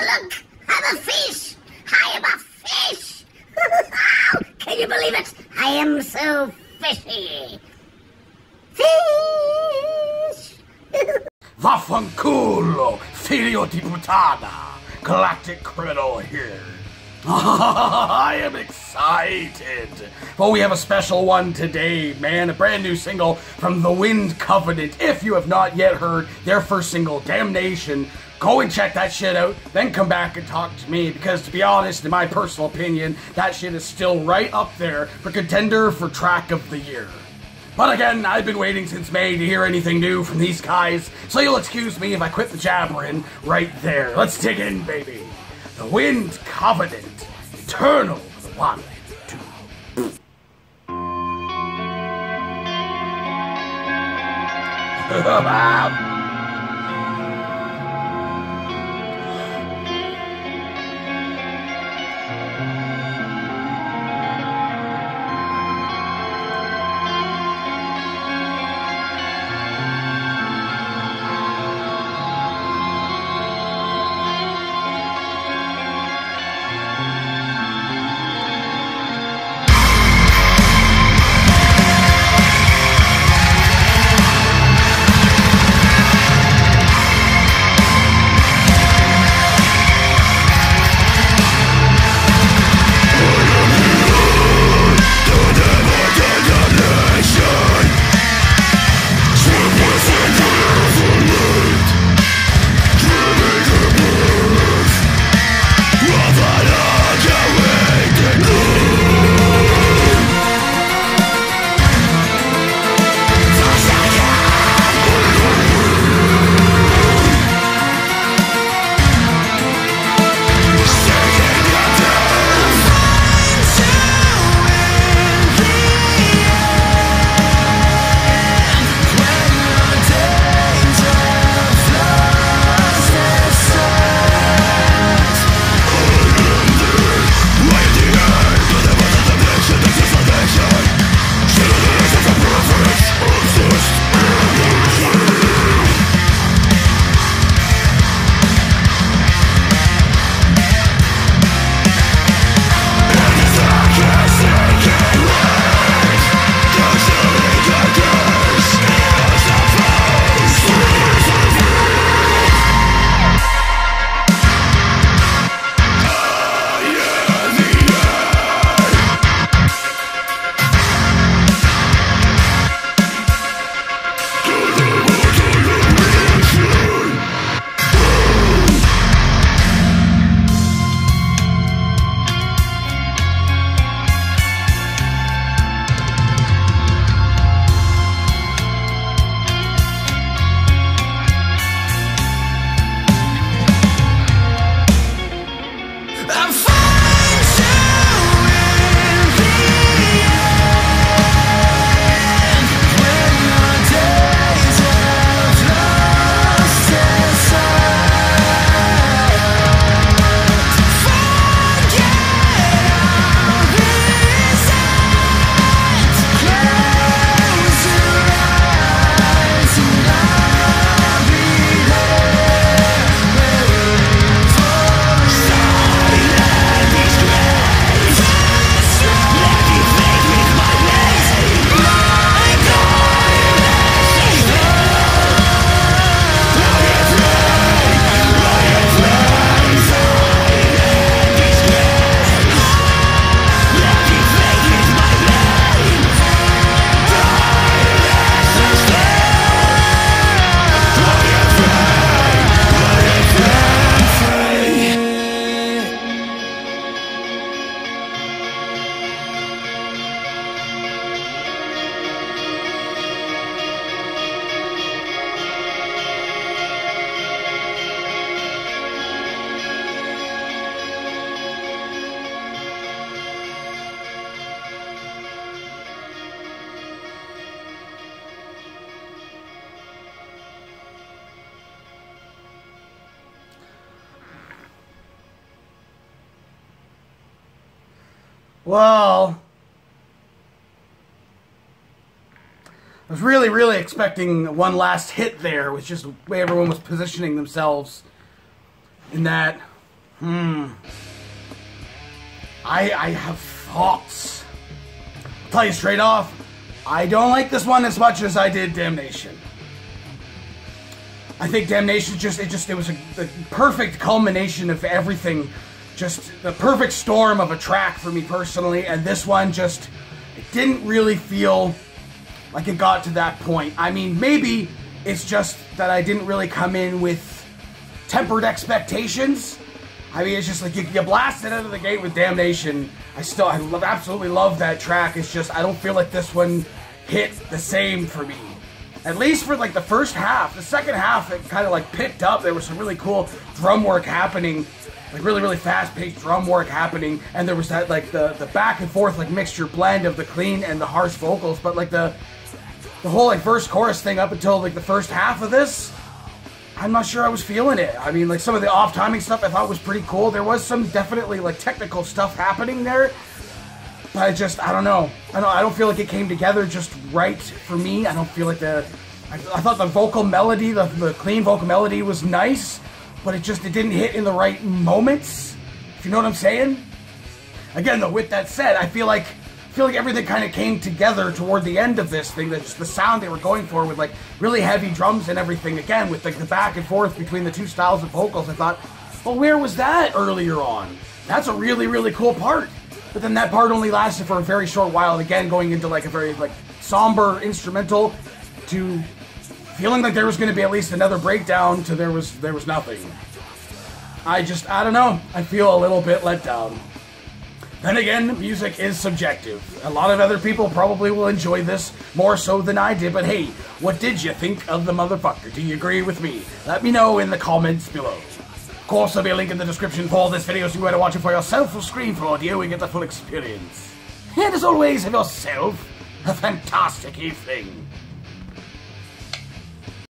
Oh, look! I'm a fish! I am a fish! Oh, can you believe it? I am so fishy! Fish! Vaffanculo, figlio di puttana, galactic criminal here. I am excited. For we have a special one today, man. A brand new single from The Wind Covenant. If you have not yet heard their first single, Damnation, go and check that shit out. Then come back and talk to me. Because to be honest, in my personal opinion, that shit is still right up there for contender for track of the year. But again, I've been waiting since May to hear anything new from these guys, so you'll excuse me if I quit the jabbering right there. Let's dig in, baby. The Wind Covenant. Eternal. One, two. Well, I was really, really expecting one last hit there, was just the way everyone was positioning themselves in that Hmm. I I have thoughts. I'll tell you straight off, I don't like this one as much as I did Damnation. I think Damnation just it just it was a, the perfect culmination of everything, just the perfect storm of a track for me personally, and this one just it didn't really feel like it got to that point. I mean, maybe it's just that I didn't really come in with tempered expectations. I mean, it's just like you, you blast it out of the gate with Damnation. I still, I love, absolutely love that track. It's just I don't feel like this one hit the same for me. At least for like the first half. The second half, it kind of like picked up. There was some really cool drum work happening, like really, really fast-paced drum work happening, and there was that like the the back and forth like mixture blend of the clean and the harsh vocals. But like the the whole like verse chorus thing up until like the first half of this, I'm not sure I was feeling it. I mean, like some of the off timing stuff I thought was pretty cool. There was some definitely like technical stuff happening there, but I just I don't know. I don't I don't feel like it came together just right for me. I don't feel like the I, I thought the vocal melody, the, the clean vocal melody was nice, but it just it didn't hit in the right moments. If you know what I'm saying. Again, though, with that said, I feel like I feel like everything kind of came together toward the end of this thing. That just the sound they were going for with like really heavy drums and everything. Again, with like the back and forth between the two styles of vocals. I thought, well, where was that earlier on? That's a really really cool part. But then that part only lasted for a very short while. Again, going into like a very like somber instrumental to feeling like there was going to be at least another breakdown to there was there was nothing. I just I don't know. I feel a little bit let down. Then again, music is subjective. A lot of other people probably will enjoy this more so than I did, but hey, what did you think of the motherfucker? Do you agree with me? Let me know in the comments below. Of course, there'll be a link in the description for this video so you want to watch it for yourself or screen for audio and get the full experience. And as always, have yourself a fantastic evening.